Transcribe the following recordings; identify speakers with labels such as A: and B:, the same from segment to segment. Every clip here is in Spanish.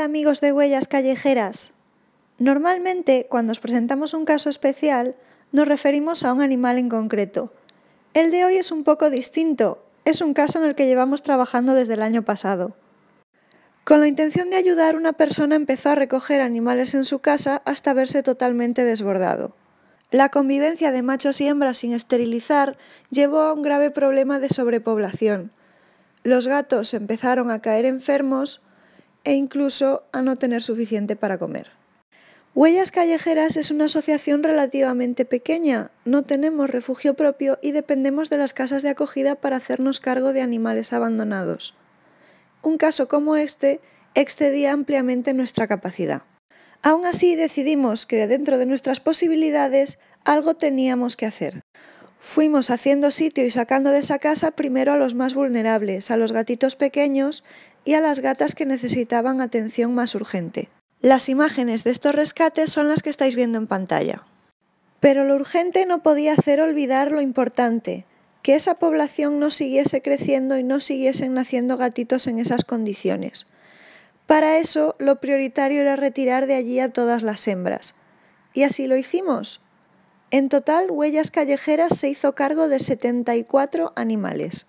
A: amigos de Huellas Callejeras. Normalmente, cuando os presentamos un caso especial, nos referimos a un animal en concreto. El de hoy es un poco distinto, es un caso en el que llevamos trabajando desde el año pasado. Con la intención de ayudar, una persona empezó a recoger animales en su casa hasta verse totalmente desbordado. La convivencia de machos y hembras sin esterilizar llevó a un grave problema de sobrepoblación. Los gatos empezaron a caer enfermos e incluso a no tener suficiente para comer. Huellas Callejeras es una asociación relativamente pequeña, no tenemos refugio propio y dependemos de las casas de acogida para hacernos cargo de animales abandonados. Un caso como este excedía ampliamente nuestra capacidad. Aún así decidimos que dentro de nuestras posibilidades algo teníamos que hacer. Fuimos haciendo sitio y sacando de esa casa primero a los más vulnerables, a los gatitos pequeños y a las gatas que necesitaban atención más urgente. Las imágenes de estos rescates son las que estáis viendo en pantalla. Pero lo urgente no podía hacer olvidar lo importante, que esa población no siguiese creciendo y no siguiesen naciendo gatitos en esas condiciones. Para eso, lo prioritario era retirar de allí a todas las hembras. Y así lo hicimos. En total, Huellas Callejeras se hizo cargo de 74 animales.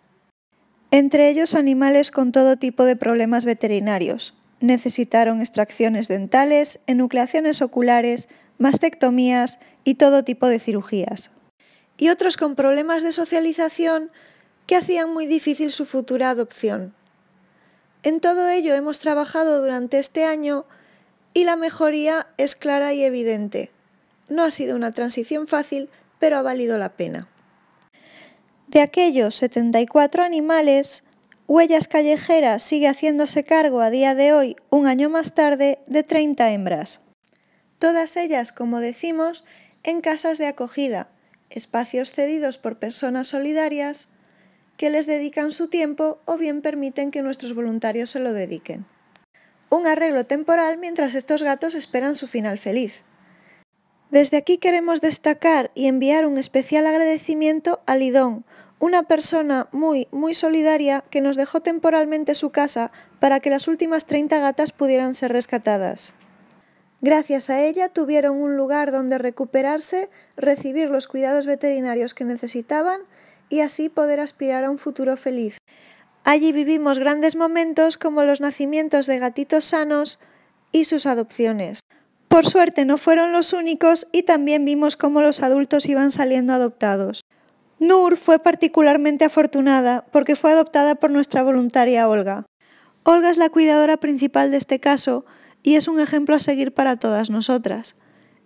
A: Entre ellos animales con todo tipo de problemas veterinarios. Necesitaron extracciones dentales, enucleaciones oculares, mastectomías y todo tipo de cirugías. Y otros con problemas de socialización que hacían muy difícil su futura adopción. En todo ello hemos trabajado durante este año y la mejoría es clara y evidente. No ha sido una transición fácil, pero ha valido la pena. De aquellos 74 animales, Huellas Callejeras sigue haciéndose cargo a día de hoy, un año más tarde, de 30 hembras. Todas ellas, como decimos, en casas de acogida, espacios cedidos por personas solidarias que les dedican su tiempo o bien permiten que nuestros voluntarios se lo dediquen. Un arreglo temporal mientras estos gatos esperan su final feliz. Desde aquí queremos destacar y enviar un especial agradecimiento a Lidón, una persona muy, muy solidaria que nos dejó temporalmente su casa para que las últimas 30 gatas pudieran ser rescatadas. Gracias a ella tuvieron un lugar donde recuperarse, recibir los cuidados veterinarios que necesitaban y así poder aspirar a un futuro feliz. Allí vivimos grandes momentos como los nacimientos de gatitos sanos y sus adopciones. Por suerte no fueron los únicos y también vimos cómo los adultos iban saliendo adoptados. Nur fue particularmente afortunada porque fue adoptada por nuestra voluntaria Olga. Olga es la cuidadora principal de este caso y es un ejemplo a seguir para todas nosotras.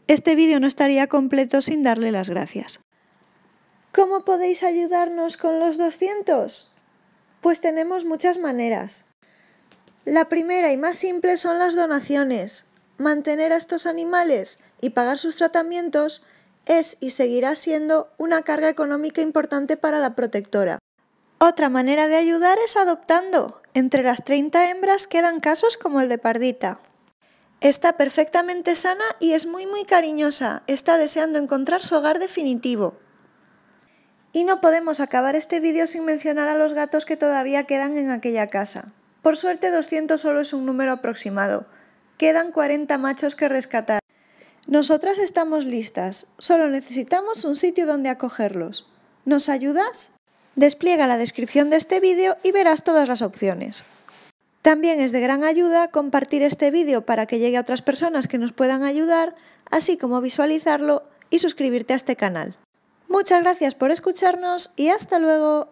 A: Este vídeo no estaría completo sin darle las gracias. ¿Cómo podéis ayudarnos con los 200? Pues tenemos muchas maneras. La primera y más simple son las donaciones. Mantener a estos animales y pagar sus tratamientos es y seguirá siendo una carga económica importante para la protectora. Otra manera de ayudar es adoptando. Entre las 30 hembras quedan casos como el de Pardita. Está perfectamente sana y es muy muy cariñosa. Está deseando encontrar su hogar definitivo. Y no podemos acabar este vídeo sin mencionar a los gatos que todavía quedan en aquella casa. Por suerte 200 solo es un número aproximado. Quedan 40 machos que rescatar. Nosotras estamos listas, solo necesitamos un sitio donde acogerlos. ¿Nos ayudas? Despliega la descripción de este vídeo y verás todas las opciones. También es de gran ayuda compartir este vídeo para que llegue a otras personas que nos puedan ayudar, así como visualizarlo y suscribirte a este canal. Muchas gracias por escucharnos y hasta luego.